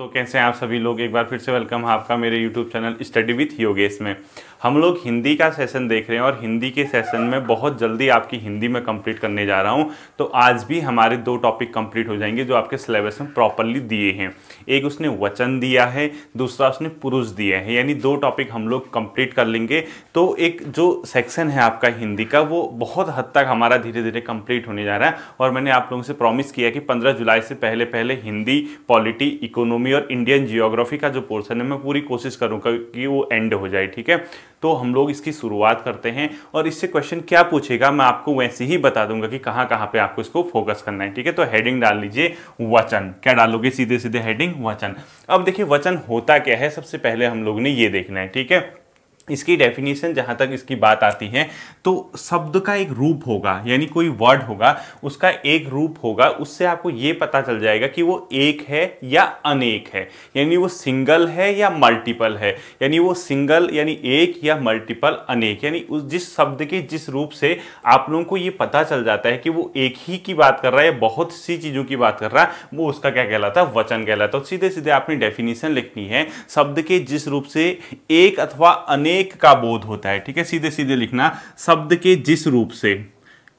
दोस्तों कैसे हैं आप सभी लोग? एक बार फिर से वेलकम है आपका मेरे YouTube channel study with Yogesh में। हम लोग हिंदी का सेशन देख रहे हैं और हिंदी के सेशन में बहुत जल्दी आपकी हिंदी में कंप्लीट करने जा रहा हूँ। तो आज भी हमारे दो टॉपिक कंप्लीट हो जाएँगे जो आपके सिलेबस में प्रॉपरली दिए हैं। एक उसने वचन दिया है, दूसरा उसने पुरुष दिया है। यानी दो टॉपिक हम लोग कंप्लीट कर लेंगे। तो एक जो सेक्शन है आपका हिंदी का, वो बहुत हद तक हमारा धीरे धीरे कंप्लीट होने जा रहा है। और मैंने आप लोगों से प्रॉमिस किया कि पंद्रह जुलाई से पहले पहले हिंदी पॉलिटी इकोनॉमी और इंडियन जियोग्राफी का जो पोर्सन है, मैं पूरी कोशिश करूँगा कि वो एंड हो जाए, ठीक है? तो हम लोग इसकी शुरुआत करते हैं और इससे क्वेश्चन क्या पूछेगा, मैं आपको वैसे ही बता दूँगा कि कहाँ कहाँ पे आपको इसको फोकस करना है, ठीक है? तो हेडिंग डाल लीजिए वचन। क्या डालोगे? सीधे सीधे हेडिंग वचन। अब देखिए, वचन होता क्या है? सबसे पहले हम लोग ने ये देखना है, ठीक है? इसकी डेफिनेशन जहाँ तक इसकी बात आती है तो शब्द का एक रूप होगा, यानी कोई वर्ड होगा, उसका एक रूप होगा, उससे आपको ये पता चल जाएगा कि वो एक है या अनेक है। यानी वो सिंगल है या मल्टीपल है। यानी वो सिंगल यानी एक या मल्टीपल अनेक। यानी उस जिस शब्द के जिस रूप से आप लोगों को ये पता चल जाता है कि वो एक ही की बात कर रहा है या बहुत सी चीज़ों की बात कर रहा है, वो उसका क्या कहलाता है? वचन कहलाता है। तो सीधे सीधे आपने डेफिनेशन लिखनी है, शब्द के जिस रूप से एक अथवा अनेक एक का बोध होता है, ठीक है? सीधे सीधे लिखना, शब्द के जिस रूप से,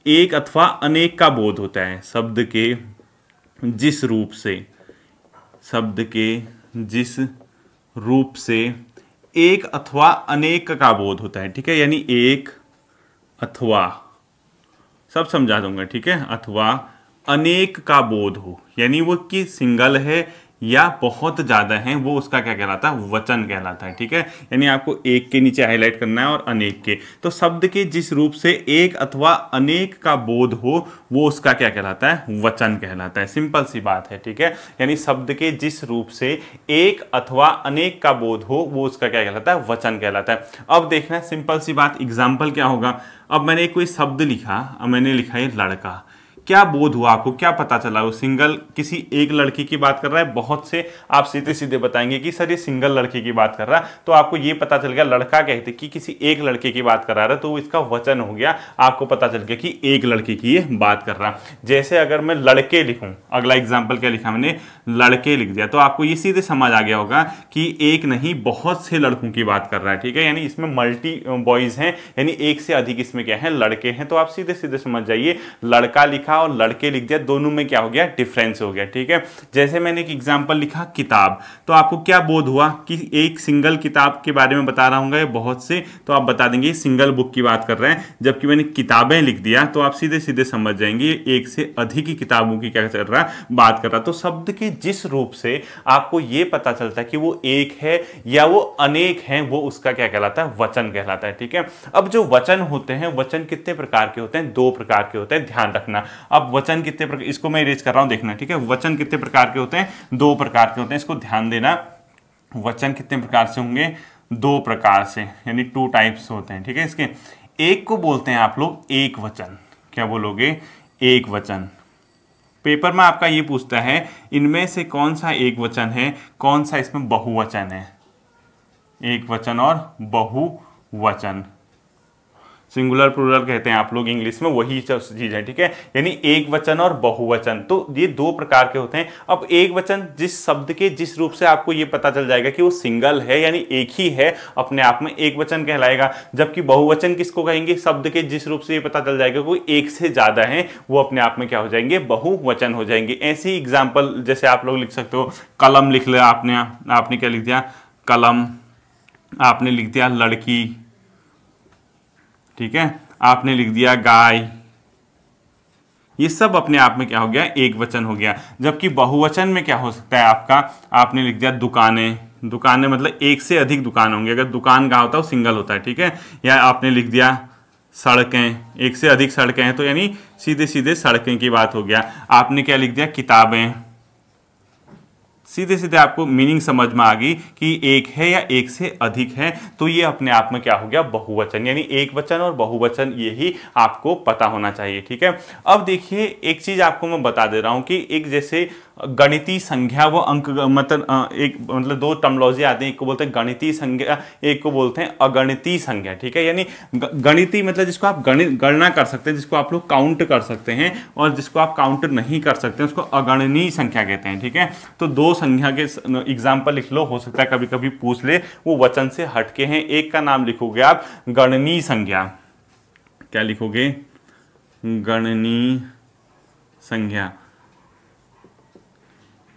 एक अथवा अनेक का बोध होता है, शब्द के जिस रूप से, शब्द के जिस रूप से एक अथवा अनेक का बोध होता है, ठीक है? यानी एक अथवा, सब समझा दूँगा, ठीक है? अथवा अनेक का बोध हो, यानी वो कि सिंगल है या बहुत ज़्यादा हैं, वो उसका क्या कहलाता है? वचन कहलाता है, ठीक है? यानी आपको एक के नीचे हाईलाइट करना है और अनेक के। तो शब्द के जिस रूप से एक अथवा अनेक का बोध हो, वो उसका क्या कहलाता है? वचन कहलाता है। सिंपल सी बात है, ठीक है? यानी शब्द के जिस रूप से एक अथवा अनेक का बोध हो, वो उसका क्या कहलाता है? वचन कहलाता है। अब देखना सिंपल सी बात एग्ज़ाम्पल क्या होगा? अब मैंने कोई शब्द लिखा, अब मैंने लिखा है लड़का। क्या बोध हुआ आपको? क्या पता चला? वो सिंगल किसी एक लड़की की बात कर रहा है, बहुत से आप सीधे सीधे बताएँगे कि, सर, ये सिंगल लड़के की बात कर रहा है। तो आपको ये पता चल गया, लड़का कहते कि, किसी एक लड़के की बात कर रहा है तो इसका वचन हो गया, आपको पता चल गया कि एक लड़के की ये बात कर रहा जैसे अगर मैं लड़के लिखूं, अगला एग्ज़ाम्पल क्या लिखा मैंने? लड़के लिख दिया। तो आपको ये सीधे समझ आ गया होगा कि एक नहीं, बहुत से लड़कों की बात कर रहा है, ठीक है? यानी इसमें मल्टी बॉयज़ हैं, यानी एक से अधिक इसमें क्या है? लड़के हैं। तो आप सीधे सीधे समझ जाइए, लड़का लिखा लिखा और लड़के लिख दिया, दोनों में क्या हो गया? डिफरेंस हो गया, ठीक है? जैसे मैंने एक एग्ज़ाम्पल लिखा, किताब। तो आपको क्या बोध हुआ कि एक सिंगल किताब के बारे में बता रहा हूँ बहुत से तो आप बता देंगे सिंगल बुक की बात कर रहे हैं, जबकि मैंने किताबें लिख दिया तो आप सीधे सीधे समझ जाएँगे एक से अधिक ही किताबों की क्या कर रहा, बात कर रहा। तो शब्द के जिस रूप से आपको ये पता चलता है कि वो एक है या वो अनेक है, वो उसका क्या कहलाता है? वचन कहलाता है, ठीक है? अब जो वचन होते हैं, वचन कितने प्रकार के होते हैं? दो प्रकार के होते हैं, ध्यान रखना। अब वचन कितने प्रकार, इसको मैं इरेज कर रहा हूँ, देखना, ठीक है? वचन कितने प्रकार के होते हैं? दो प्रकार के होते हैं, इसको ध्यान देना। वचन कितने प्रकार से होंगे? दो प्रकार से, यानी टू टाइप्स होते हैं, ठीक है? इसके एक को बोलते हैं आप लोग एक वचन। क्या बोलोगे? एक वचन। पेपर में आपका ये पूछता है, इनमें से कौन सा एक वचन है? कौन सा इसमें बहुवचन है? एक वचन और बहुवचन। सिंगुलर प्लूरल कहते हैं आप लोग इंग्लिश में, वही चीज़ है, ठीक है? यानी एक वचन और बहुवचन। तो ये दो प्रकार के होते हैं। अब एक वचन जिस शब्द के जिस रूप से आपको ये पता चल जाएगा कि वो सिंगल है यानी एक ही है, अपने आप में एक वचन कहलाएगा। जबकि बहुवचन किसको कहेंगे? शब्द के जिस रूप से ये पता चल जाएगा कोई एक से ज़्यादा है, वो अपने आप में क्या हो जाएँगे? बहुवचन हो जाएँगे। ऐसे ही एग्ज़ाम्पल जैसे आप लोग लिख सकते हो। कलम लिख लिया आपने आपने क्या लिख दिया? कलम, आपने लिख दिया लड़की। ठीक है? आपने लिख दिया गाय। ये सब अपने आप में क्या हो गया? एक वचन हो गया। जबकि बहुवचन में क्या हो सकता है आपका? आपने लिख दिया दुकानें। दुकानें मतलब एक से अधिक दुकान होंगे। अगर दुकान का होता है, वो सिंगल होता है, ठीक है? या आपने लिख दिया सड़कें। एक से अधिक सड़कें हैं तो यानी सीधे सीधे सड़कें की बात हो गया। आपने क्या लिख दिया? किताबें। सीधे सीधे आपको मीनिंग समझ में आ गई कि एक है या एक से अधिक है तो ये अपने आप में क्या हो गया? बहुवचन, यानी एक वचन और बहुवचन ये ही आपको पता होना चाहिए, ठीक है? अब देखिए, एक चीज़ आपको मैं बता दे रहा हूँ कि एक जैसे गणितीय संख्या वो अंक मतलब एक मतलब दो टर्मोलॉजी आते हैं, एक को बोलते हैं गणितीय संख्या, एक को बोलते हैं अगणितीय संख्या, ठीक है? यानी गणितीय मतलब जिसको आप गणित गणना कर सकते हैं, जिसको आप लोग काउंट कर सकते हैं और जिसको आप काउंट नहीं कर सकते, उसको अगणनीय संख्या कहते हैं, ठीक है? तो दो संख्या के एग्ज़ाम्पल लिख लो, हो सकता है कभी कभी पूछ ले, वो वचन से हटके हैं, एक का नाम लिखोगे आप, गणनीय संख्या। क्या लिखोगे? गणनीय संज्ञा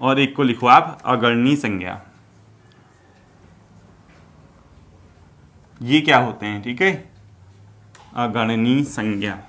और एक को लिखो आप अगणनीय संज्ञा। ये क्या होते हैं, ठीक है? अगणनीय संज्ञा।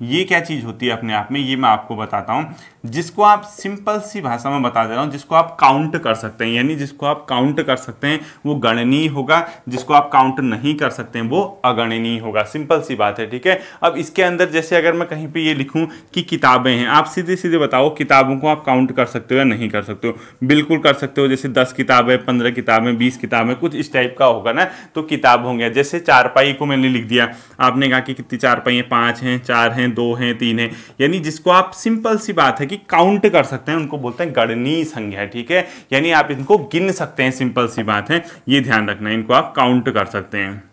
ये क्या चीज़ होती है अपने आप में, ये मैं आपको बताता हूँ। जिसको आप सिंपल सी भाषा में बता दे रहा हूँ, जिसको आप काउंट कर सकते हैं, यानी जिसको आप काउंट कर सकते हैं, वो गणनीय होगा, जिसको आप काउंट नहीं कर सकते हैं, वो अगणनीय होगा। सिंपल सी बात है, ठीक है? अब इसके अंदर जैसे अगर मैं कहीं पे ये लिखूँ कि किताबें हैं, आप सीधे सीधे बताओ किताबों को आप काउंट कर सकते हो या नहीं कर सकते हो। बिल्कुल कर सकते हो, जैसे दस किताबें, पंद्रह किताबें, बीस किताबें, कुछ इस टाइप का होगा ना तो किताब होंगे। जैसे चारपाई को मैंने लिख दिया। आपने कहा कि कितनी चारपाई हैं? पाँच हैं, चार हैं दो हैं, तीन हैं। यानी जिसको आप सिंपल सी बात है कि काउंट कर सकते हैं, उनको बोलते हैं गणनीय संख्या ठीक है? यानी आप इनको गिन सकते हैं, सिंपल सी बात है। ये ध्यान रखना, इनको आप काउंट कर सकते हैं।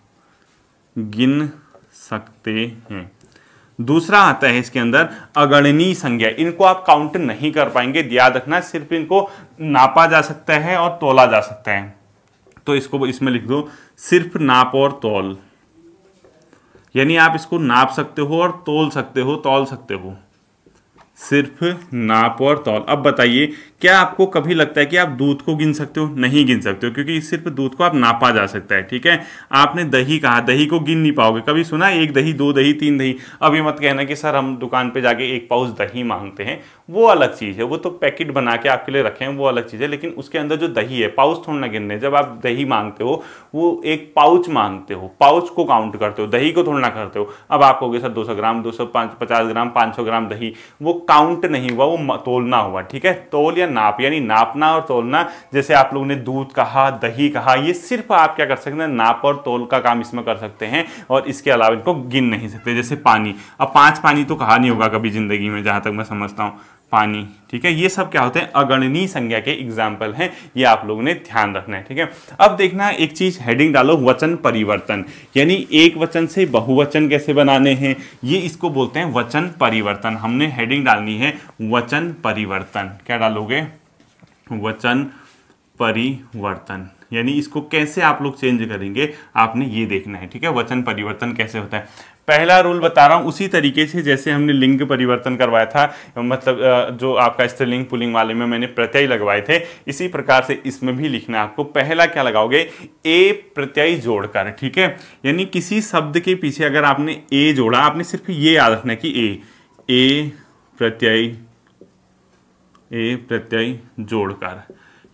गिन सकते हैं। दूसरा आता है इसके अंदर, अगणनीय संज्ञा। इनको आप काउंट नहीं कर पाएँगे, याद रखना, सिर्फ़ इनको नापा जा सकता है और तोला जा सकता है। तो इसको इसमें लिख दो, सिर्फ़ नाप और तोल। यानी आप इसको नाप सकते हो और तोल सकते हो, तोल सकते हो। सिर्फ़ नाप और तौल। अब बताइए, क्या आपको कभी लगता है कि आप दूध को गिन सकते हो? नहीं गिन सकते हो, क्योंकि सिर्फ़ दूध को आप नापा जा सकता है, ठीक है? आपने दही कहा, दही को गिन नहीं पाओगे। कभी सुना एक दही, दो दही, तीन दही? अब ये मत कहना कि, सर, हम दुकान पे जाके एक पाउच दही मांगते हैं। वो अलग चीज़ है, वो तो पैकेट बना के आपके लिए रखे हैं, वो अलग चीज़ है, लेकिन उसके अंदर जो दही है, पाउच थोड़ा ना गिनने, जब आप दही मांगते हो, वो एक पाउच मांगते हो, पाउच को काउंट करते हो, दही को थोड़ा ना करते हो, अब आप कहोगे सर दो सौ ग्राम, दो सौ ग्राम, पाँच ग्राम दही, वो काउंट नहीं हुआ, वो तोलना हुआ, ठीक है? तोल या नाप, यानी नापना और तोलना, जैसे आप लोगों ने दूध कहा, दही कहा, ये सिर्फ़ आप क्या कर सकते हैं, नाप और तोल का काम इसमें कर सकते हैं, और इसके अलावा इनको गिन नहीं सकते, जैसे पानी, अब पाँच पानी तो कहा नहीं होगा कभी ज़िंदगी में, जहाँ तक मैं समझता हूँ। पानी, ठीक है? ये सब क्या होते हैं? अगणनीय संज्ञा के एग्ज़ाम्पल हैं। ये आप लोगों ने ध्यान रखना है, ठीक है? अब देखना एक चीज़ हेडिंग डालो, वचन परिवर्तन। यानी एक वचन से बहुवचन कैसे बनाने हैं? ये इसको बोलते हैं वचन परिवर्तन। हमने हेडिंग डालनी है वचन परिवर्तन। क्या डालोगे? वचन परिवर्तन। यानी इसको कैसे आप लोग चेंज करेंगे? आपने ये देखना है, ठीक है? वचन परिवर्तन कैसे होता है? पहला रूल बता रहा हूँ, उसी तरीके से जैसे हमने लिंग परिवर्तन करवाया था मतलब जो आपका स्त्रीलिंग, पुलिंग वाले में मैंने प्रत्यय लगवाए थे, इसी प्रकार से इसमें भी लिखना आपको। पहला क्या लगाओगे? ए प्रत्यय जोड़कर, ठीक है? यानी किसी शब्द के पीछे अगर आपने ए जोड़ा, आपने सिर्फ़ ये याद रखना कि ए ए प्रत्यय ए प्रत्यय जोड़कर,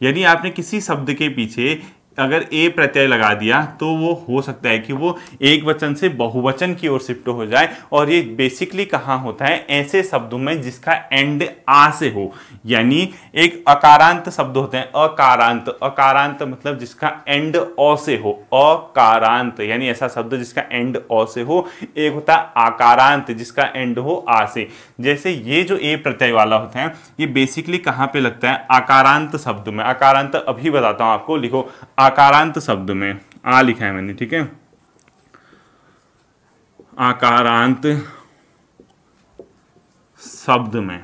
यानी आपने किसी शब्द के पीछे अगर ए प्रत्यय लगा दिया तो वो हो सकता है कि वो एक वचन से बहुवचन की ओर शिफ्ट हो जाए। और ये बेसिकली कहाँ होता है? ऐसे शब्दों में जिसका एंड आ से हो। यानी एक अकारांत शब्द होते हैं, अकारांत। अकारांत मतलब जिसका एंड अ से हो। अकारांत। यानी ऐसा शब्द जिसका एंड अ से हो। एक होता है आकारांत, जिसका एंड हो आ से। जैसे ये जो ए प्रत्यय वाला होता है, ये बेसिकली कहाँ पे लगता है? आकारांत शब्द में। आकारांत अभी बताता हूँ आपको, लिखो। आकारांत शब्द में, आ लिखा है मैंने, ठीक है? आकारांत शब्द में।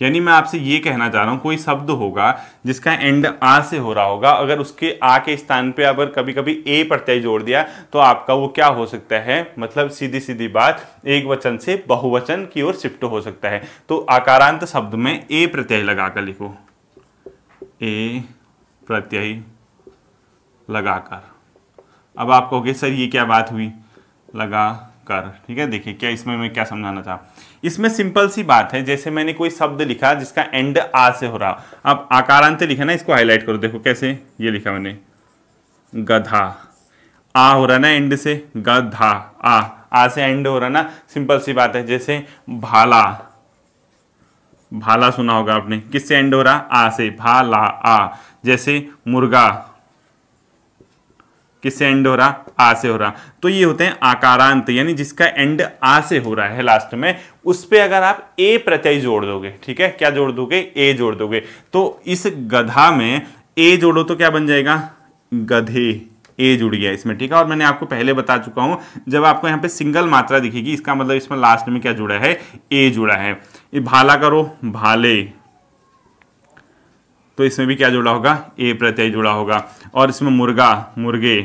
यानी मैं आपसे ये कहना चाह रहा हूँ, कोई शब्द होगा जिसका एंड आ से हो रहा होगा, अगर उसके आ के स्थान पे अगर कभी कभी ए प्रत्यय जोड़ दिया तो आपका वो क्या हो सकता है? मतलब सीधी सीधी बात, एक वचन से बहुवचन की ओर शिफ्ट हो सकता है। तो आकारांत शब्द में ए प्रत्यय लगाकर लिखो। ए प्रत्यय लगाकर। अब आप कहोगे, सर, ये क्या बात हुई? लगा कर ठीक है, देखिए, क्या इसमें मैं क्या समझाना चाह? इसमें सिंपल सी बात है, जैसे मैंने कोई शब्द लिखा जिसका एंड आ से हो रहा। अब आकारांत लिखा ना, इसको हाईलाइट करो, देखो कैसे ये लिखा मैंने। गधा। आ हो रहा ना एंड से? गधा। आ आ से एंड हो रहा ना? सिंपल सी बात है, जैसे भाला। भाला सुना होगा आपने। किससे एंड हो रहा? आ से। भाला। आ, जैसे मुर्गा। किससे एंड हो रहा? आ से हो रहा। तो ये होते हैं आकारांत, यानी जिसका एंड आ से हो रहा है लास्ट में। उस पर अगर आप ए प्रत्यय जोड़ दोगे, ठीक है? क्या जोड़ दोगे? ए जोड़ दोगे। तो इस गधा में ए जोड़ो तो क्या बन जाएगा? गधे। ए जुड़ गया इसमें, ठीक है? और मैंने आपको पहले बता चुका हूँ, जब आपको यहाँ पे सिंगल मात्रा दिखेगी, इसका मतलब इसमें लास्ट में क्या जुड़ा है? ए जुड़ा है। ये भाला करो, भाले। तो इसमें भी क्या जुड़ा होगा? ए प्रत्यय जुड़ा होगा। और इसमें मुर्गा, मुर्गे,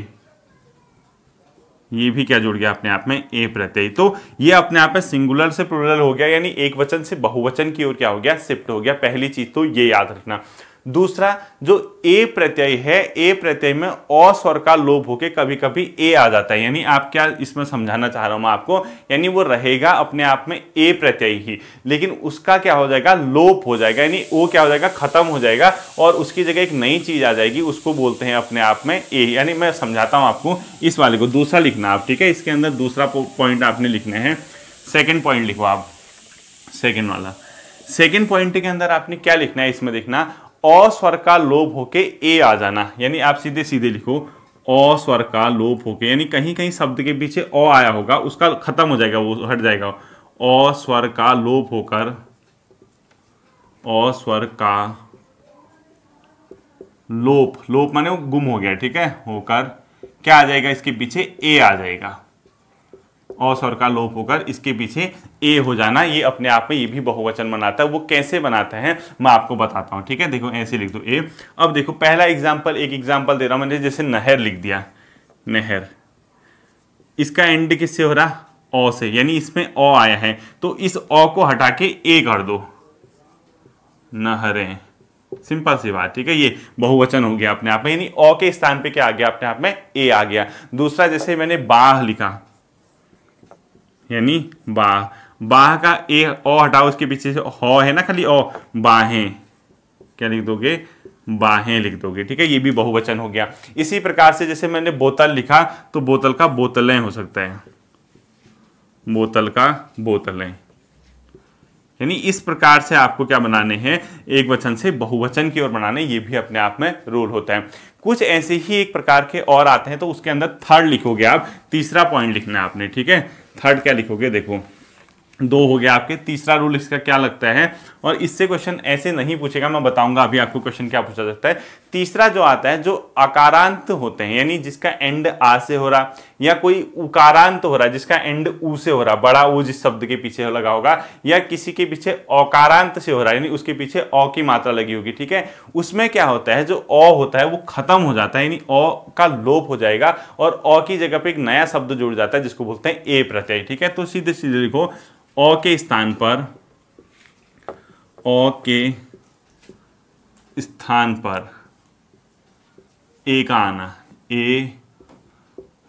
ये भी क्या जुड़ गया अपने आप में? ए प्रत्यय। तो ये अपने आप में सिंगुलर से प्लूरल हो गया, यानी एक वचन से बहुवचन की ओर क्या हो गया? शिफ्ट हो गया। पहली चीज़ तो ये याद रखना। दूसरा, जो ए प्रत्यय है, ए प्रत्यय में अ स्वर का लोप होके कभी कभी ए आ जाता है। यानी आप क्या इसमें समझाना चाह रहा हूँ मैं आपको? यानी वो रहेगा अपने आप में ए प्रत्यय ही, लेकिन उसका क्या हो जाएगा? लोप हो जाएगा। यानी वो क्या हो जाएगा? खत्म हो जाएगा और उसकी जगह एक नई चीज़ आ जाएगी, उसको बोलते हैं अपने आप में ए यानी मैं समझाता हूँ आपको इस वाले को। दूसरा लिखना आप, ठीक है? इसके अंदर दूसरा पॉइंट आपने लिखना है। सेकेंड पॉइंट लिखो आप। सेकेंड वाला। सेकेंड पॉइंट के अंदर आपने क्या लिखना है? इसमें देखना। अ स्वर का लोप होके ए आ जाना। यानी आप सीधे सीधे लिखो अ स्वर का लोप होके यानी कहीं कहीं शब्द के पीछे अ आया होगा, उसका खत्म हो जाएगा, वो हट जाएगा। अ स्वर का लोप होकर अ स्वर का लोप लोप माने वो गुम हो गया, ठीक है? होकर क्या आ जाएगा इसके पीछे? ए आ जाएगा। और स्वर का लोप होकर इसके पीछे ए हो जाना, ये अपने आप में ये भी बहुवचन बनाता है। वो कैसे बनाते हैं, मैं आपको बताता हूँ, ठीक है? देखो, ऐसे लिख दो, ए। अब देखो, पहला एग्ज़ाम्पल एक एग्ज़ाम्पल दे रहा हूँ मैंने, जैसे नहर लिख दिया, नहर। इसका एंड किससे हो रहा? ओ से, यानी इसमें ओ आया है। तो इस ओ को हटा के ए कर दो। नहरें। सिंपल सी बात, ठीक है? ये बहुवचन हो गया अपने आप में, यानी ओ के स्थान पे क्या आ गया? अपने आप में ए आ गया। दूसरा, जैसे मैंने बाह लिखा यानी बाह बाह का ए, ओ हटाओ, उसके पीछे से हो है ना खाली, ओ बाहें क्या लिख दोगे? बाहें लिख दोगे, ठीक है? ये भी बहुवचन हो गया। इसी प्रकार से जैसे मैंने बोतल लिखा तो बोतल का बोतलें हो सकता है। बोतल का बोतलें। यानी इस प्रकार से आपको क्या बनाने हैं? एक वचन से बहुवचन की ओर बनाने, ये भी अपने आप में रूल होता है। कुछ ऐसे ही एक प्रकार के और आते हैं तो उसके अंदर थर्ड लिखोगे आप। तीसरा पॉइंट लिखना है आपने, ठीक है? थर्ड क्या लिखोगे? देखो, दो हो गया आपके। तीसरा रूल इसका क्या लगता है? और इससे क्वेश्चन ऐसे नहीं पूछेगा, मैं बताऊँगा, अभी आपको क्वेश्चन क्या पूछा सकता है। तीसरा जो आता है, जो अकारांत होते हैं, यानी जिसका एंड आ से हो रहा या कोई उकारांत हो रहा है, जिसका एंड ऊ से हो रहा बड़ा ऊ जिस शब्द के पीछे लगा होगा, या किसी के पीछे औकारांत से हो रहा है, यानी उसके पीछे अ की मात्रा लगी होगी, ठीक है? उसमें क्या होता है, जो अ होता है, वो खत्म हो जाता है, यानी अ का लोप हो जाएगा, और अ की जगह पे एक नया शब्द जुड़ जाता है, जिसको बोलते हैं ए प्रत्यय, ठीक है? तो सीधे सीधे लिखो, अ के स्थान पर, अ के स्थान पर, ए का आना, ए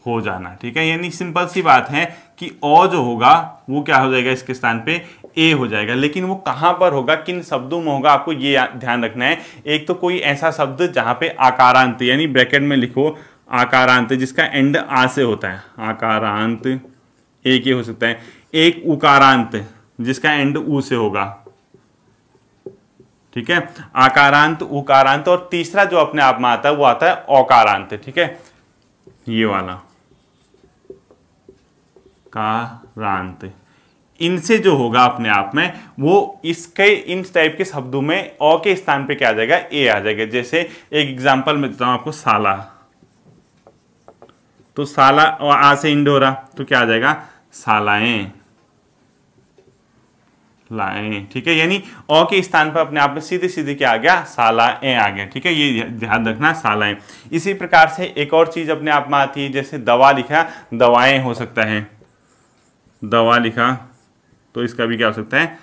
हो जाना ठीक है? यानी सिंपल सी बात है कि अ जो होगा, वो क्या हो जाएगा इसके स्थान पे? ए हो जाएगा। लेकिन वो कहाँ पर होगा, किन शब्दों में होगा, आपको ये ध्यान रखना है। एक तो कोई ऐसा शब्द जहाँ पे आकारांत, यानी ब्रैकेट में लिखो, आकारांत, जिसका एंड आ से होता है। आकारांत एक ही हो सकता है। एक उकारांत, जिसका एंड ऊ से होगा। ठीक है? आकारांत, उकारांत, और तीसरा जो अपने आप में आता है, वो आता है औकारांत, ठीक है? ये वाला। कारांत इनसे जो होगा अपने आप में, वो इसके, इन टाइप के शब्दों में अ के स्थान पे क्या आ जाएगा? ए आ जाएगा। जैसे एक एग्जांपल में देता हूँ आपको, साला। तो साला, और आ से इंड रहा तो क्या आ जाएगा? सालाएँ। लाएँ, ठीक है? यानी अ के स्थान पर अपने आप में सीधे सीधे क्या आ गया? सालाएँ आ गया, ठीक है? ये ध्यान रखना, सालाएँ। इसी प्रकार से एक और चीज़ अपने आप में आती है, जैसे दवा लिखा, दवाएँ हो सकता है। दवा लिखा तो इसका भी क्या हो सकता है?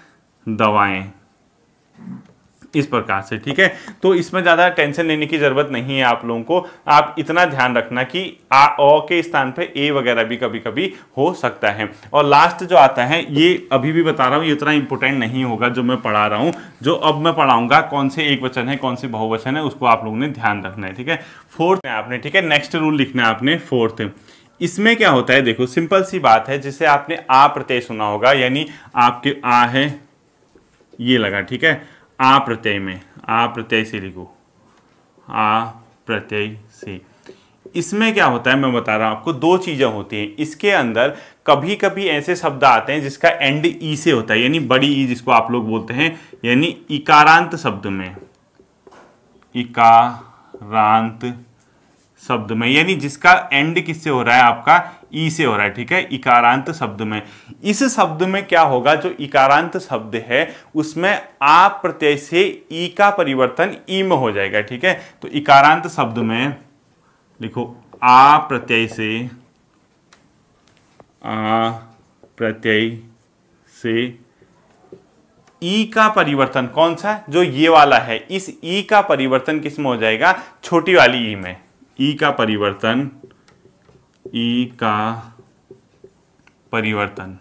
दवाएँ। इस प्रकार से, ठीक है? तो इसमें ज़्यादा टेंशन लेने की ज़रूरत नहीं है आप लोगों को। आप इतना ध्यान रखना कि आ ओ के स्थान पे ए वगैरह भी कभी कभी हो सकता है। और लास्ट जो आता है, ये अभी भी बता रहा हूँ, ये उतना इंपॉर्टेंट नहीं होगा जो मैं पढ़ा रहा हूँ। जो अब मैं पढ़ाऊँगा, कौन से एक वचन है, कौन से बहुवचन है, उसको आप लोगों ने ध्यान रखना है, ठीक है? फोर्थ है आपने, ठीक है? नेक्स्ट रूल लिखना है आपने फोर्थ इसमें क्या होता है? देखो, सिंपल सी बात है, जिसे आपने आ प्रत्यय सुना होगा, यानी आपके आ है, ये लगा, ठीक है? आ प्रत्यय में, आ प्रत्यय से लिखो। आ प्रत्यय से। इसमें क्या होता है? मैं बता रहा हूँ, आपको दो चीज़ें होती हैं। इसके अंदर कभी कभी ऐसे शब्द आते हैं, जिसका एंड ई से होता है, यानी बड़ी ई जिसको आप लोग बोलते हैं, यानी इकारांत शब्द में। इकारांत शब्द में, यानी जिसका एंड किससे हो रहा है? आपका ई से हो रहा है, ठीक है? इकारांत शब्द में। इस शब्द में क्या होगा? जो इकारांत शब्द है, उसमें आ प्रत्यय से ई का परिवर्तन ई में हो जाएगा, ठीक है? तो इकारांत शब्द में, लिखो, आ प्रत्यय से, आ प्रत्यय से ई का परिवर्तन कौन सा? जो ये वाला है, इस ई का परिवर्तन किसमें हो जाएगा? छोटी वाली ई में। ई का परिवर्तन ई का परिवर्तन।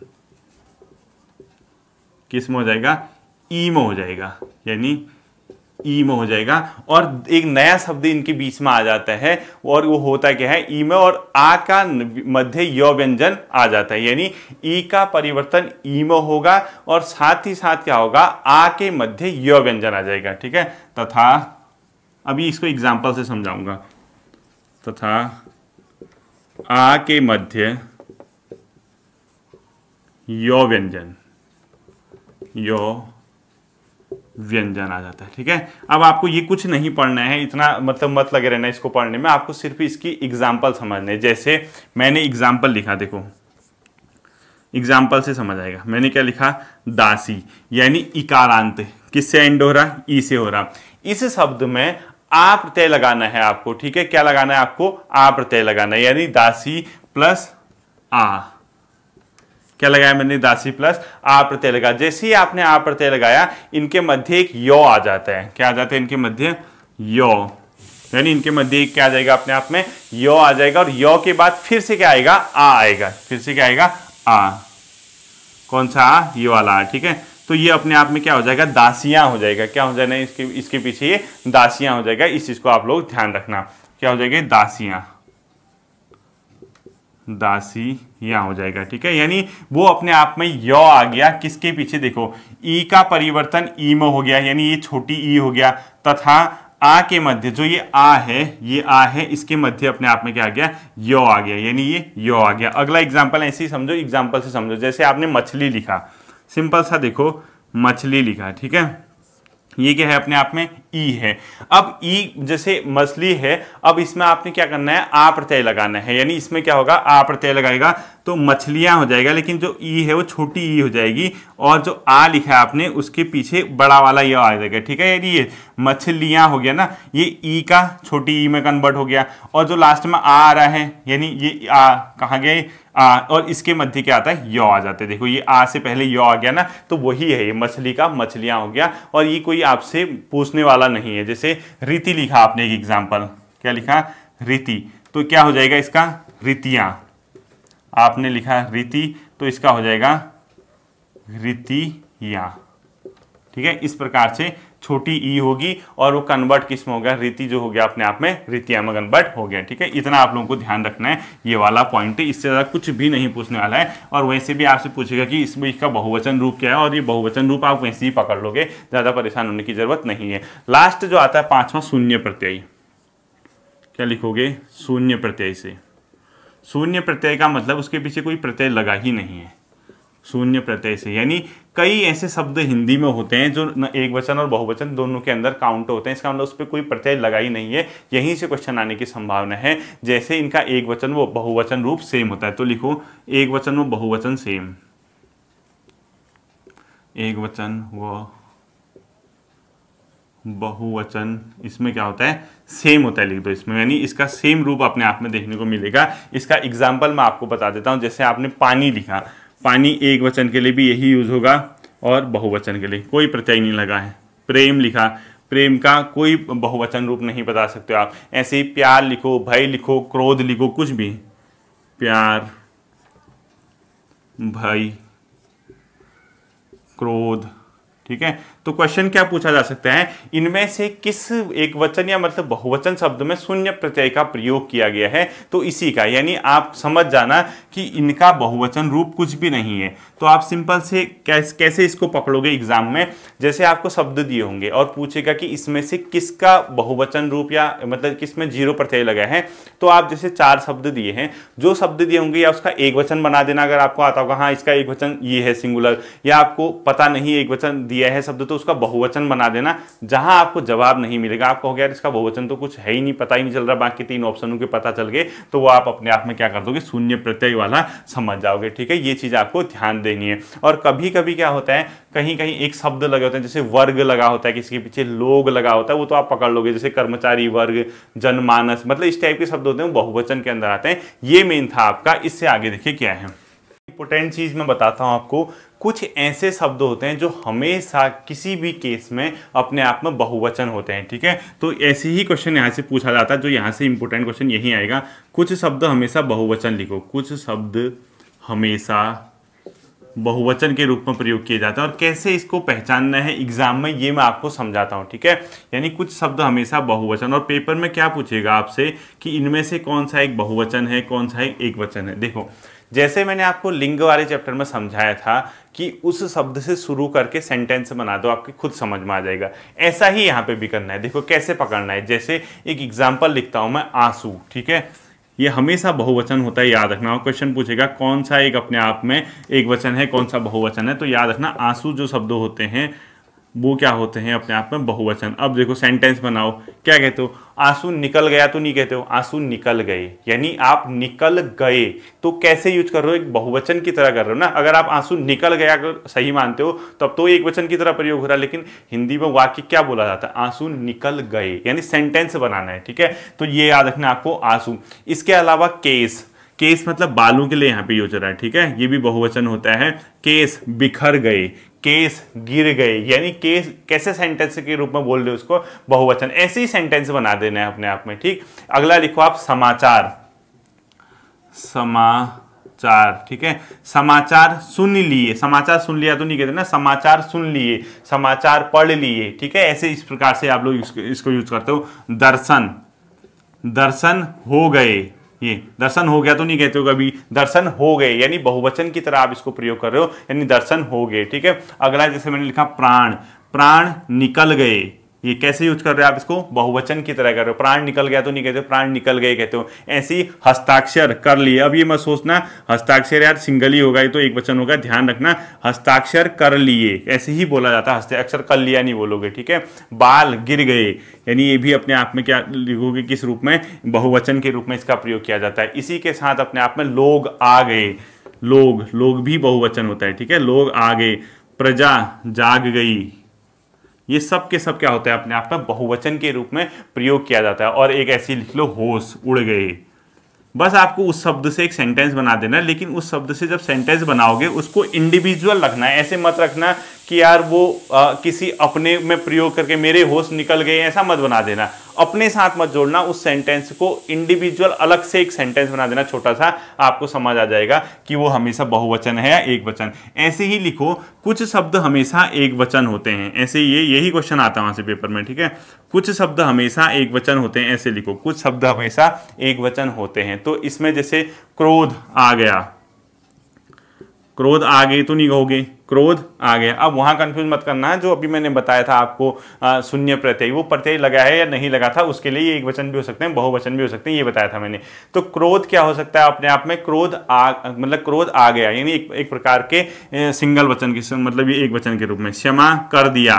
किसमें हो जाएगा? ई में हो जाएगा, यानी ई में हो जाएगा। और एक नया शब्द इनके बीच में आ जाता है, और वो होता क्या है? ई में, और आ का मध्य य व्यंजन आ जाता है, यानी ई का परिवर्तन ई में होगा, और साथ ही साथ क्या होगा? आ के मध्य य व्यंजन आ जाएगा, ठीक है? तथा, अभी इसको एग्ज़ाम्पल से समझाऊँगा। तथा आ के मध्य यो व्यंजन यो व्यंजन आ जाता है, ठीक है? अब आपको ये कुछ नहीं पढ़ना है, इतना मतलब मत लगे रहना इसको पढ़ने में, आपको सिर्फ़ इसकी एग्ज़ाम्पल समझने जैसे मैंने एग्ज़ाम्पल लिखा, देखो। एग्ज़ाम्पल से समझ आएगा। मैंने क्या लिखा? दासी, यानी इकारांत। किससे एंड हो रहा? ई से हो रहा। इस शब्द में आ प्रत्यय लगाना है आपको, ठीक है? क्या लगाना है आपको? आ प्रत्यय लगाना है, यानी दासी प्लस आ। क्या लगाया मैंने? दासी प्लस आ प्रत्यय लगा। जैसे ही आपने आ प्रत्यय लगाया, इनके मध्य एक यो आ जाता है। क्या आ जाता है? इनके मध्य यो। यानी इनके मध्य एक क्या आ जाएगा अपने आप में? यो आ जाएगा और यो के बाद फिर से क्या आएगा? आ आएगा। फिर से क्या आएगा? आ। कौन सा? आ ये वाला आ ठीक है? तो ये अपने आप में क्या हो जाएगा? दासियाँ हो जाएगा। क्या हो जाएगा इसके इसके पीछे ये दासियाँ हो जाएगा। इस चीज़ को आप लोग ध्यान रखना। क्या हो जाएगा? दासियाँ। दासियाँ हो जाएगा, ठीक है? यानी वो अपने आप में य आ गया। किसके पीछे? देखो, ई का परिवर्तन ई में हो गया। यानी ये छोटी ई हो गया। तथा आ के मध्य, जो ये आ है, ये आ है, इसके मध्य अपने आप में क्या आ गया? यो आ गया। यानी ये यो आ गया। अगला एग्ज़ाम्पल ऐसे ही समझो। एग्ज़ाम्पल से समझो। जैसे आपने मछली लिखा। सिंपल सा देखो मछली लिखा ठीक है? ये क्या है अपने आप में? ई है। अब ई जैसे मछली है, अब इसमें आपने क्या करना है? आ प्रत्यय लगाना है। यानी इसमें क्या होगा? आ प्रत्यय लगाएगा तो मछलियाँ हो जाएगा, लेकिन जो ई है वो छोटी ई हो जाएगी, और जो आ लिखा है आपने, उसके पीछे बड़ा वाला ये आ जाएगा, ठीक है? यानी ये मछलियाँ हो गया ना, ये ई का छोटी ई में कन्वर्ट हो गया, और जो लास्ट में आ रहा है, यानी ये आ कहाँ गए? आ, और इसके मध्य क्या आता है? यो आ जाते देखो, ये आ से पहले यो आ गया ना तो वही है, ये मछली का मछलियाँ हो गया, और ये कोई आपसे पूछने वाला नहीं है, जैसे रीति लिखा आपने एक एग्ज़ाम्पल क्या लिखा? रीति। तो क्या हो जाएगा इसका? रीतियाँ। आपने लिखा रीति तो इसका हो जाएगा रीतियाँ। ठीक है? इस प्रकार से छोटी ई होगी और वो कन्वर्ट किसमें हो गया? रीति जो हो गया अपने आप में रीतिया में कन्वर्ट हो गया, ठीक है? इतना आप लोगों को ध्यान रखना है, ये वाला पॉइंट इससे ज़्यादा कुछ भी नहीं पूछने वाला है। और वैसे भी आपसे पूछेगा कि इसमें इसका बहुवचन रूप क्या है और ये बहुवचन रूप आप वैसे ही पकड़ लोगे, ज़्यादा परेशान होने की ज़रूरत नहीं है। लास्ट जो आता है, पांचवा शून्य प्रत्यय। क्या लिखोगे? शून्य प्रत्यय से। शून्य प्रत्यय का मतलब उसके पीछे कोई प्रत्यय लगा ही नहीं है। शून्य प्रत्यय से। यानी कई ऐसे शब्द हिंदी में होते हैं जो एक वचन और बहुवचन दोनों के अंदर काउंट होते हैं। इसका मतलब उस पर कोई प्रत्यय लगा ही नहीं है। यहीं से क्वेश्चन आने की संभावना है। जैसे इनका एक वचन वो बहुवचन रूप सेम होता है। तो लिखो, एक वचन वो बहुवचन सेम एक वचन व बहुवचन, इसमें क्या होता है? सेम होता है, लिख दो इसमें। यानी इसका सेम रूप अपने आप में देखने को मिलेगा। इसका एग्ज़ाम्पल मैं आपको बता देता हूँ। जैसे आपने पानी लिखा। पानी एक वचन के लिए भी यही यूज़ होगा और बहुवचन के लिए। कोई प्रत्यय नहीं लगा है। प्रेम लिखा। प्रेम का कोई बहुवचन रूप नहीं बता सकते आप। ऐसे ही प्यार लिखो, भय लिखो, क्रोध लिखो, कुछ भी। प्यार, भय, क्रोध, ठीक है? तो क्वेश्चन क्या पूछा जा सकता है? इनमें से किस एक वचन या मतलब बहुवचन शब्द में शून्य प्रत्यय का प्रयोग किया गया है? तो इसी का, यानी आप समझ जाना कि इनका बहुवचन रूप कुछ भी नहीं है। तो आप सिंपल से कैसे इसको पकड़ोगे एग्ज़ाम में? जैसे आपको शब्द दिए होंगे और पूछेगा कि इसमें से किसका बहुवचन रूप या मतलब किसमें ज़ीरो प्रत्यय लगा है? तो आप जैसे चार शब्द दिए हैं, जो शब्द दिए होंगे या उसका एक वचन बना देना, अगर आपको आता होगा हाँ इसका एक वचन ये है सिंगुलर या आपको पता नहीं एक वचन दिया है शब्द तो उसका बहुवचन बना देना। जहाँ आपको जवाब नहीं मिलेगा आपको गया इसका बहुवचन तो कुछ है ही नहीं, पता ही नहीं चल रहा, बाकी तीन ऑप्शनों के पता चल गए। तो वो आप अपने आप में क्या कर दोगे, शून्य प्रत्यय वाला समझ जाओगे, ठीक है? ये चीज़ आपको ध्यान देनी है। और कभी कभी क्या होता है कहीं कहीं एक शब्द लगे होते हैं, जैसे वर्ग लगा होता है, किसी के पीछे लोग लगा होता है, वो तो आप पकड़ लोगे, जैसे कर्मचारी वर्ग, जनमानस मतलब इस टाइप के शब्द होते हैं बहुवचन के अंदर आते हैं। ये मेन था आपका, इससे आगे देखिए क्या है। इंपोर्टेंट चीज़ मैं बताता हूँ आपको कुछ ऐसे शब्द होते हैं जो हमेशा किसी भी केस में अपने आप में बहुवचन होते हैं, ठीक है? तो ऐसे ही क्वेश्चन यहाँ से पूछा जाता है, जो यहाँ से इंपॉर्टेंट क्वेश्चन यही आएगा। कुछ शब्द हमेशा बहुवचन लिखो। कुछ शब्द हमेशा बहुवचन के रूप में प्रयोग किए जाते हैं। और कैसे इसको पहचानना है? एग्ज़ाम में ये मैं आपको समझाता हूँ, ठीक है? यानी कुछ शब्द हमेशा बहुवचन। और पेपर में क्या पूछेगा आपसे कि इनमें से कौन सा एक बहुवचन है, कौन सा एक वचन है? देखो जैसे मैंने आपको लिंग वाले चैप्टर में समझाया था कि उस शब्द से शुरू करके सेंटेंस बना दो, आपके खुद समझ में आ जाएगा। ऐसा ही यहाँ पे भी करना है। देखो कैसे पकड़ना है। जैसे एक एग्ज़ाम्पल लिखता हूँ मैं, आँसू, ठीक है? ये हमेशा बहुवचन होता है, याद रखना। और क्वेश्चन पूछेगा, कौन सा एक अपने आप में एक वचन है, कौन सा बहुवचन है? तो याद रखना, आँसू जो शब्द होते हैं वो क्या होते हैं अपने आप में बहुवचन। अब देखो सेंटेंस बनाओ। क्या कहते हो? आँसू निकल गया तो नहीं कहते हो? आँसू निकल गए। यानी आप निकल गए। तो कैसे यूज़ कर रहे हो? एक बहुवचन की तरह कर रहे हो ना? अगर आप आँसू निकल गया अगर सही मानते हो, तब तो एक वचन की तरह प्रयोग हो रहा है। लेकिन हिंदी में वाक्य क्या बोला जाता है? आँसू निकल गए। यानी सेंटेंस बनाना है, ठीक है? तो ये याद रखना आपको आँसू। इसके अलावा केस केस मतलब बालों के लिए यहाँ पे यूज़ हो रहा है, ठीक है? ये भी बहुवचन होता है। केस बिखर गए। केस गिर गए यानी केस कैसे सेंटेंस के रूप में बोल रहे उसको? बहुवचन। ऐसे ही सेंटेंस बना देना है अपने आप में ठीक? अगला लिखो आप समाचार। समाचार ठीक है? समाचार सुन लिए। समाचार सुन लिया तो नहीं कहते ना समाचार सुन लिए। समाचार पढ़ लिए ठीक है? ऐसे इस प्रकार से आप लोग इसको, इसको यूज़ करते हो। दर्शन। दर्शन हो गए। ये, दर्शन हो गया तो नहीं कहते हो कभी? दर्शन हो गए, यानी बहुवचन की तरह आप इसको प्रयोग कर रहे हो, यानी दर्शन हो गए, ठीक है? अगला जैसे मैंने लिखा, प्राण। प्राण निकल गए। ये कैसे यूज़ कर रहे हो आप इसको? बहुवचन की तरह कर रहे हो। प्राण निकल गया तो नहीं कहते, प्राण निकल गए कहते हो। ऐसी हस्ताक्षर कर लिए। अब ये मत सोचना, हस्ताक्षर यार सिंगल ही होगा, ये तो एक वचन होगा, ध्यान रखना। हस्ताक्षर कर लिए। ऐसे ही बोला जाता है हस्ताक्षर कर लिया नहीं बोलोगे, ठीक है? बाल गिर गए। यानी ये भी अपने आप में क्या लिखोगे, किस रूप में? बहुवचन के रूप में इसका प्रयोग किया जाता है। इसी के साथ अपने आप में लोग आ गए। लोग लोग भी बहुवचन होता है, ठीक है? लोग आ गए। प्रजा जाग गई। ये सब के सब क्या होता है? अपने आप में बहुवचन के रूप में प्रयोग किया जाता है और एक ऐसी लिख लो, होश उड़ गए बस आपको उस शब्द से एक सेंटेंस बना देना लेकिन उस शब्द से जब सेंटेंस बनाओगे, उसको इंडिविजुअल रखना है। ऐसे मत रखना कि यार वो आ, किसी अपने में प्रयोग करके मेरे होश निकल गए ऐसा मत बना देना। अपने साथ मत जोड़ना उस सेंटेंस को इंडिविजुअल अलग से एक सेंटेंस बना देना छोटा सा आपको समझ आ जाएगा कि वो हमेशा बहुवचन है या एक वचन। ऐसे ही लिखो कुछ शब्द हमेशा एक वचन होते हैं। ऐसे ये यही क्वेश्चन आता है वहाँ से पेपर में ठीक है? कुछ शब्द हमेशा एक वचन होते हैं ऐसे लिखो कुछ शब्द हमेशा एक वचन होते हैं। तो इसमें जैसे क्रोध आ गया क्रोध आ गए तो नहीं कहोगे? क्रोध आ गया। अब वहाँ कंफ्यूज मत करना है जो अभी मैंने बताया था आपको शून्य प्रत्यय वो प्रत्यय लगा है या नहीं लगा था उसके लिए एक वचन भी हो सकते हैं बहुवचन भी हो सकते हैं ये बताया था मैंने। तो क्रोध क्या हो सकता है अपने आप में? क्रोध आ मतलब क्रोध आ गया यानी एक, एक प्रकार के सिंगल वचन के मतलब ये एक वचन के रूप में क्षमा कर दिया।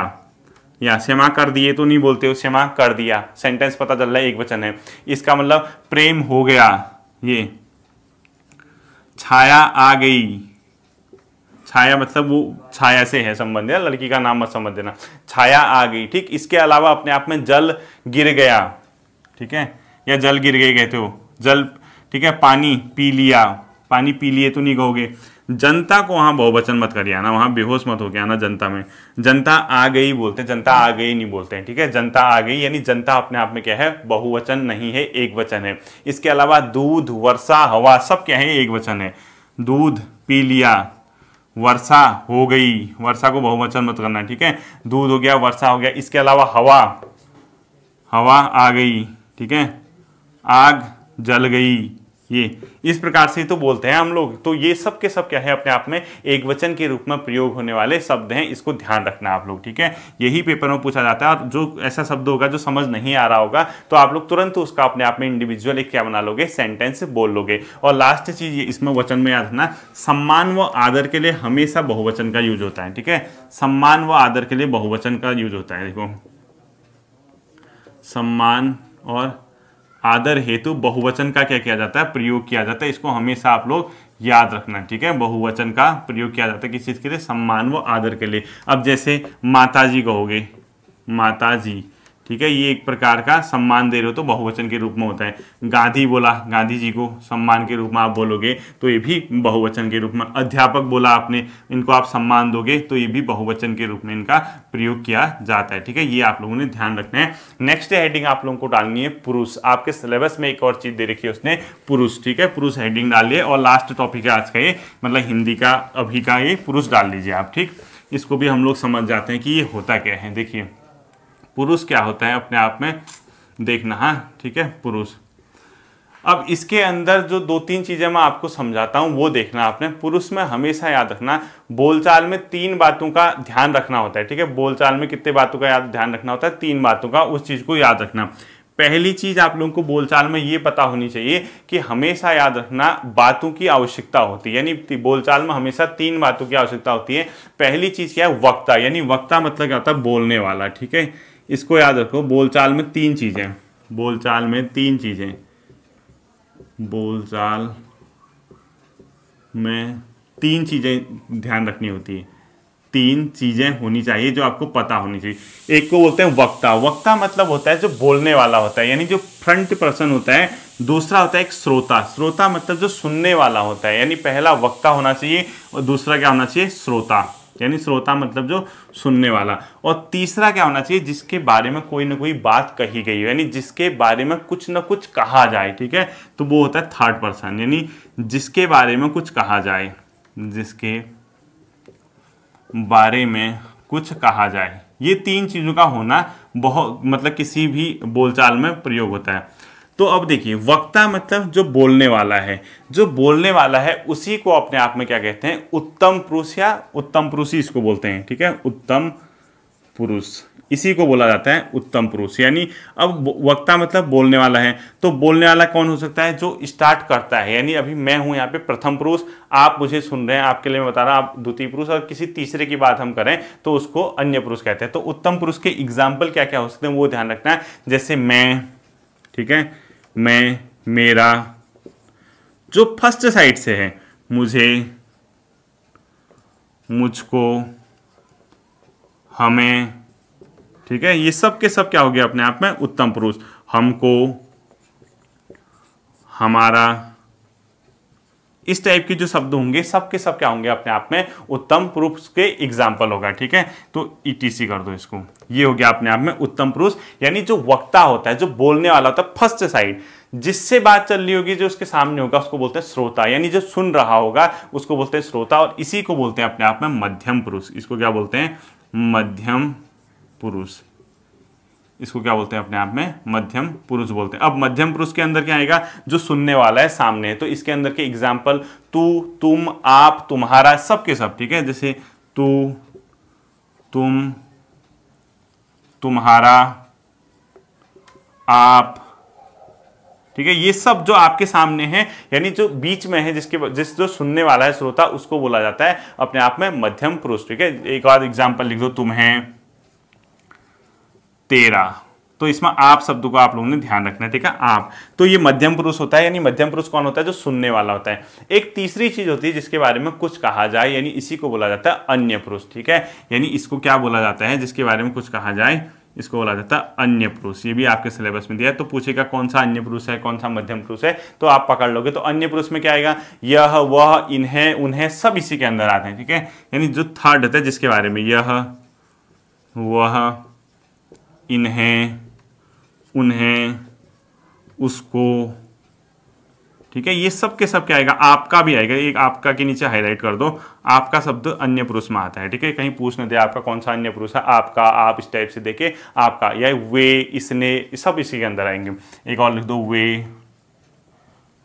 या क्षमा कर दिए तो नहीं बोलते हो क्षमा कर दिया। सेंटेंस पता चल रहा है एक वचन है। इसका मतलब प्रेम हो गया ये। छाया आ गई। छाया मतलब वो छाया से है संबंधित लड़की का नाम मत समझ देना। छाया आ गई, ठीक? इसके अलावा अपने आप में जल गिर गया, ठीक है? या जल गिर गए, कहते हो। जल, ठीक है? पानी पी लिया। पानी पी लिए तो नहीं कहोगे। जनता को वहाँ बहुवचन मत करिए आना वहाँ बेहोश मत हो गया ना, जनता में। जनता आ गई बोलते हैं जनता आ गई नहीं बोलते हैं ठीक है? जनता आ गई, यानी जनता अपने आप में क्या है? बहुवचन नहीं है, एक वचन है। इसके अलावा दूध, वर्षा, हवा, सब क्या है? एक वचन है। दूध पी लिया वर्षा हो गई। वर्षा को बहुवचन मत करना, ठीक है? दूध हो गया, वर्षा हो गया। इसके अलावा हवा हवा आ गई, ठीक है? आग जल गई। ये, इस प्रकार से तो बोलते हैं हम लोग। तो ये सब के सब क्या है? अपने आप में एक वचन के रूप में प्रयोग होने वाले शब्द हैं, इसको ध्यान रखना आप लोग, ठीक है? यही पेपर में पूछा जाता है, और जो ऐसा शब्द होगा जो समझ नहीं आ रहा होगा तो आप लोग तुरंत उसका अपने आप में इंडिविजुअल एक क्या बना लोगे? सेंटेंस बोल लोगे। और लास्ट चीज़ इसमें वचन में याद रखना, सम्मान व आदर के लिए हमेशा बहुवचन का यूज़ होता है, ठीक है? सम्मान व आदर के लिए बहुवचन का यूज़ होता है, देखो। सम्मान और आदर हेतु बहुवचन का क्या किया जाता है? प्रयोग किया जाता है। इसको हमेशा आप लोग याद रखना, ठीक है? बहुवचन का प्रयोग किया जाता है किस चीज़ के लिए? सम्मान व आदर के लिए। अब जैसे माता जी कहोगे माता जी ठीक है, ये एक प्रकार का सम्मान दे रहे हो तो बहुवचन के रूप में होता है। गांधी बोला, गांधी जी को सम्मान के रूप में आप बोलोगे तो ये भी बहुवचन के रूप में, अध्यापक बोला आपने, इनको आप सम्मान दोगे तो ये भी बहुवचन के रूप में इनका प्रयोग किया जाता है। ठीक है, ये आप लोगों ने ध्यान रखना है। नेक्स्ट हेडिंग आप लोगों को डालनी है, पुरुष। आपके सिलेबस में एक और चीज़ दे रखी है उसने, पुरुष। ठीक है, पुरुष हेडिंग डाल डालिए और लास्ट टॉपिक है आज का ये मतलब हिंदी का, अभी का ये पुरुष डाल लीजिए आप, ठीक? इसको भी हम लोग समझ जाते हैं कि ये होता क्या है। देखिए पुरुष क्या होता है अपने आप में? देखना हाँ ठीक है, पुरुष। अब इसके अंदर जो दो तीन चीज़ें मैं आपको समझाता हूँ, वो देखना आपने। पुरुष में हमेशा याद रखना, बोलचाल में तीन बातों का ध्यान रखना होता है, ठीक है? बोलचाल में कितने बातों का याद, ध्यान रखना होता है, तीन बातों का, उस चीज़ को याद रखना। पहली चीज़ आप लोगों को बोलचाल में ये पता होनी चाहिए कि हमेशा याद रखना बातों की आवश्यकता होती है, यानी बोलचाल में हमेशा तीन बातों की आवश्यकता होती है। पहली चीज़ क्या है? वक्ता, यानी वक्ता मतलब क्या होता है? बोलने वाला, ठीक है? इसको याद रखो, बोलचाल में तीन चीज़ें। बोलचाल में तीन चीज़ें। बोलचाल में तीन चीज़ें ध्यान रखनी होती है। तीन चीज़ें होनी चाहिए जो आपको पता होनी चाहिए। एक को बोलते हैं वक्ता। वक्ता मतलब होता है जो बोलने वाला होता है, यानी जो फ्रंट पर्सन होता है। दूसरा होता है एक श्रोता। श्रोता मतलब जो सुनने वाला होता है, यानी पहला वक्ता होना चाहिए और दूसरा क्या होना चाहिए? श्रोता। यानी श्रोता मतलब जो सुनने वाला। और तीसरा क्या होना चाहिए, जिसके बारे में कोई ना कोई बात कही गई हो, यानी जिसके बारे में कुछ ना कुछ कहा जाए, ठीक है? तो वो होता है थर्ड पर्सन यानी जिसके बारे में कुछ कहा जाए, जिसके बारे में कुछ कहा जाए। ये तीन चीज़ों का होना बहुत मतलब किसी भी बोलचाल में प्रयोग होता है। तो अब देखिए, वक्ता मतलब जो बोलने वाला है, जो बोलने वाला है, उसी को अपने आप में क्या कहते हैं, उत्तम पुरुष या उत्तम पुरुष ही इसको बोलते हैं, ठीक है? उत्तम पुरुष। इसी को बोला जाता है उत्तम पुरुष। यानी अब वक्ता मतलब बोलने वाला है तो बोलने वाला कौन हो सकता है? जो स्टार्ट करता है। यानी अभी मैं हूँ यहाँ पे प्रथम पुरुष, आप मुझे सुन रहे हैं, आपके लिए मैं बता रहा हूँ, आप द्वितीय पुरुष और किसी तीसरे की बात हम करें तो उसको अन्य पुरुष कहते हैं। तो उत्तम पुरुष के एग्ज़ाम्पल क्या क्या हो सकते हैं, वो ध्यान रखना है। जैसे मैं, ठीक है? मैं, मेरा, जो फ़र्स्ट साइड से है, मुझे, मुझको, हमें, ठीक है, ये सब के सब क्या हो गया अपने आप में? उत्तम पुरुष। हमको, हमारा इस टाइप के जो शब्द होंगे, सब के सब क्या होंगे अपने आप में? उत्तम पुरुष के एग्ज़ाम्पल होगा, ठीक है? तो ईटीसी कर दो इसको। ये हो गया अपने आप में उत्तम पुरुष। यानी जो वक्ता होता है, जो बोलने वाला होता है फ़र्स्ट साइड जिससे बात चल रही होगी, जो उसके सामने होगा, उसको बोलते हैं श्रोता। यानी जो सुन रहा होगा, उसको बोलते हैं श्रोता। और इसी को बोलते हैं अपने आप में मध्यम पुरुष। इसको क्या बोलते हैं? मध्यम पुरुष। इसको क्या बोलते हैं अपने आप में? मध्यम पुरुष बोलते हैं। अब मध्यम पुरुष के अंदर क्या आएगा? जो सुनने वाला है सामने। तो इसके अंदर के एग्ज़ाम्पल तू, तुम, आप, तुम्हारा सब के सब, ठीक है? जैसे तू, तुम, तुम्हारा, आप, ठीक है? ये सब जो आपके सामने है, यानी जो बीच में है, जिसके जिस जो सुनने वाला है, श्रोता, उसको बोला जाता है अपने आप में मध्यम पुरुष, ठीक है? एक और एग्ज़ाम्पल लिख दो तुम्हें तेरा तो इसमें आप शब्द को आप लोगों ने ध्यान रखना है, ठीक है? आप। तो ये मध्यम पुरुष होता है, यानी मध्यम पुरुष कौन होता है? जो सुनने वाला होता है। एक तीसरी चीज़ होती है जिसके बारे में कुछ कहा जाए, यानी इसी को बोला जाता है अन्य पुरुष, ठीक है? यानी इसको क्या बोला जाता है? जिसके बारे में कुछ कहा जाए, इसको बोला जाता है अन्य पुरुष। ये भी आपके सिलेबस में दिया है तो पूछेगा कौन सा अन्य पुरुष है, कौन सा मध्यम पुरुष है? तो आप पकड़ लोगे तो अन्य पुरुष में क्या आएगा? यह, वह, इन्हें, उन्हें सब इसी के अंदर आते हैं, ठीक है? यानी जो थर्ड होता है, जिसके बारे में यह, वह इन्हें, उन्हें, उसको। ठीक है, ये सब के सब क्या आएगा? आपका भी आएगा। एक आपका के नीचे हाईलाइट कर दो। आपका शब्द अन्य पुरुष में आता है। ठीक है, कहीं पूछने दे, आपका कौन सा अन्य पुरुष है? आपका, आप इस टाइप से देखे, आपका, या वे, इसने, सब इसी के अंदर आएँगे। एक और लिख दो, वे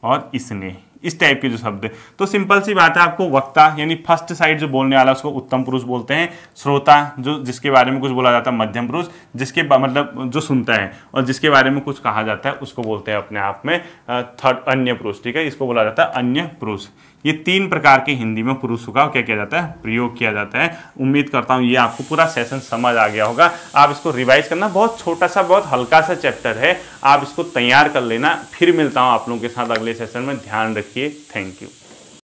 और इसने। इस टाइप के जो शब्द है। तो सिंपल सी बात है, आपको वक्ता, यानी फ़र्स्ट साइड जो बोलने वाला उसको उत्तम पुरुष बोलते हैं। श्रोता, जो जिसके बारे में कुछ बोला जाता है, मध्यम पुरुष, जिसके मतलब जो सुनता है, और जिसके बारे में कुछ कहा जाता है, उसको बोलते हैं अपने आप में थर्ड अन्य पुरुष, ठीक है? इसको बोला जाता है अन्य पुरुष। ये तीन प्रकार के हिंदी में पुरुषों का क्या किया जाता है? प्रयोग किया जाता है। उम्मीद करता हूँ ये आपको पूरा सेशन समझ आ गया होगा। आप इसको रिवाइज करना। बहुत छोटा सा, बहुत हल्का सा चैप्टर है। आप इसको तैयार कर लेना। फिर मिलता हूँ आप लोगों के साथ अगले सेशन में। ध्यान रखिए। Thank you